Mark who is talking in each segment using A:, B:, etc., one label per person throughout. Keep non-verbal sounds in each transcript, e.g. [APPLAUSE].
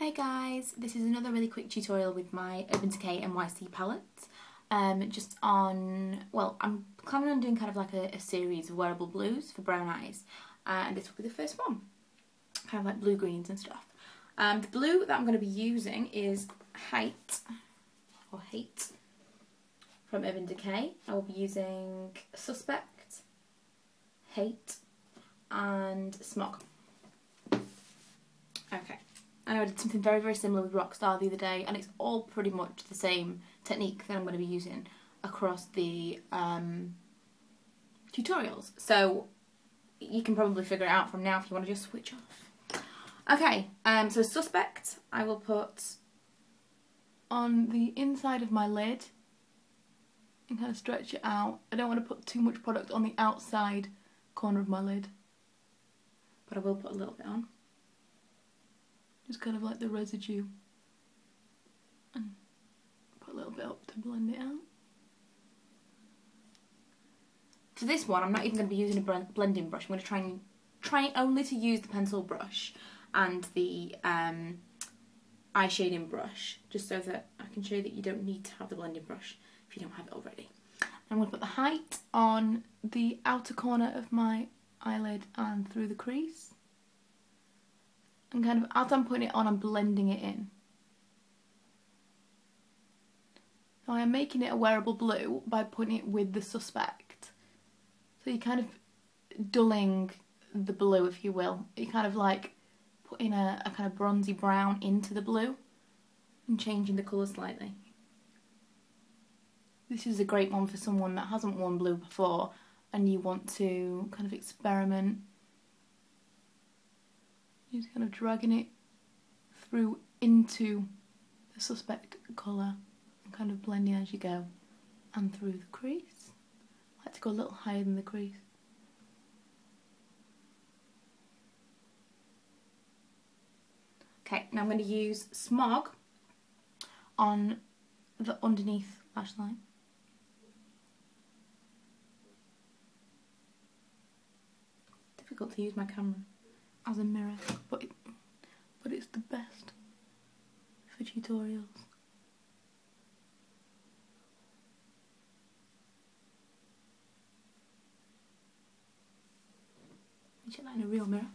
A: Hey guys, this is another really quick tutorial with my Urban Decay NYC palette. Um, just on, well, I'm planning on doing kind of like a, a series of wearable blues for brown eyes. Uh, and this will be the first one. Kind of like blue greens and stuff. Um, the blue that I'm going to be using is Height, or Hate, from Urban Decay. I will be using Suspect, Hate, and Smog. Okay. I know I did something very, very similar with Rockstar the other day, and it's all pretty much the same technique that I'm going to be using across the um, tutorials. So you can probably figure it out from now if you want to just switch off. Okay, um, so Suspect I will put on the inside of my lid and kind of stretch it out. I don't want to put too much product on the outside corner of my lid, but I will put a little bit on. Just kind of like the residue. And put a little bit up to blend it out. For this one, I'm not even going to be using a blending brush. I'm going to try and try only to use the pencil brush and the um, eye shading brush, just so that I can show you that you don't need to have the blending brush if you don't have it already. I'm going to put the height on the outer corner of my eyelid and through the crease and kind of as I'm putting it on I'm blending it in. Now I am making it a wearable blue by putting it with the suspect. So you're kind of dulling the blue if you will. You're kind of like putting a, a kind of bronzy brown into the blue and changing the colour slightly. This is a great one for someone that hasn't worn blue before and you want to kind of experiment just kind of dragging it through into the suspect colour and kind of blending as you go and through the crease. I like to go a little higher than the crease. Okay, now I'm going to use Smog on the underneath lash line. Difficult to use my camera as a mirror, but it, but it's the best for tutorials. You should that in a real mirror.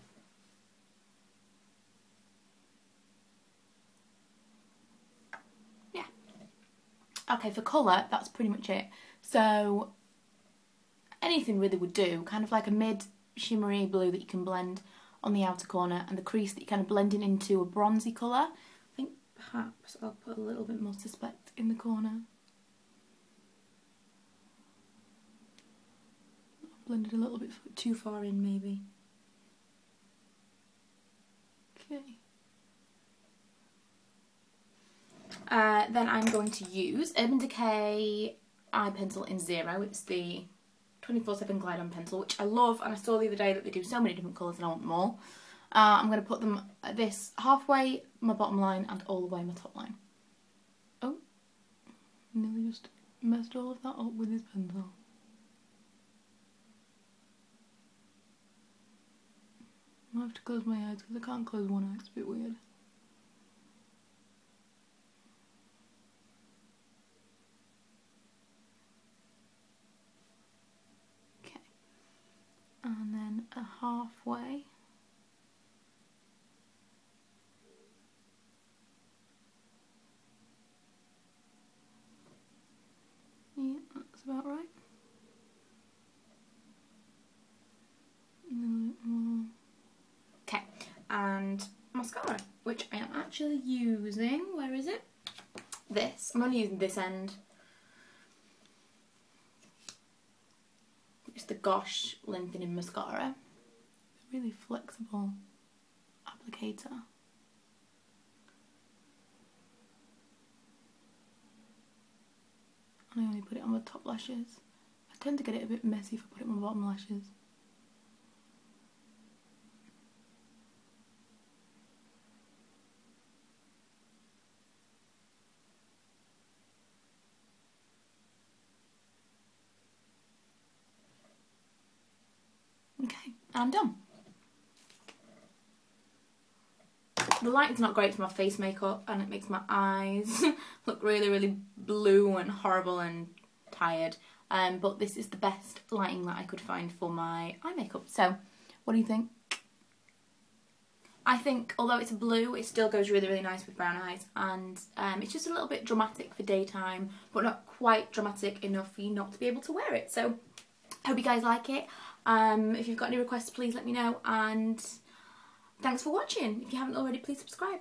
A: Yeah. Okay, for colour, that's pretty much it. So, anything really would do, kind of like a mid shimmery blue that you can blend on the outer corner and the crease that you're kind of blending into a bronzy colour. I think perhaps I'll put a little bit more suspect in the corner. Blended a little bit too far in maybe. Okay. Uh, then I'm going to use Urban Decay eye pencil in Zero. It's the 24-7 Glide On pencil, which I love, and I saw the other day that they do so many different colours and I want them all. Uh, I'm going to put them this halfway my bottom line and all the way my top line. Oh, nearly just messed all of that up with his pencil. I have to close my eyes because I can't close one eye, it's a bit weird. and then a halfway. Yeah that's about right. Okay and mascara which I am actually using where is it? This I'm only using this end. It's the Gosh Lengthening Mascara. Really flexible applicator. And I only put it on my top lashes. I tend to get it a bit messy if I put it on my bottom lashes. Okay, I'm done. The lighting's not great for my face makeup and it makes my eyes [LAUGHS] look really, really blue and horrible and tired. Um, but this is the best lighting that I could find for my eye makeup. So, what do you think? I think although it's blue, it still goes really, really nice with brown eyes. And um, it's just a little bit dramatic for daytime, but not quite dramatic enough for you not to be able to wear it. So, hope you guys like it. Um, if you've got any requests, please let me know. And thanks for watching. If you haven't already, please subscribe.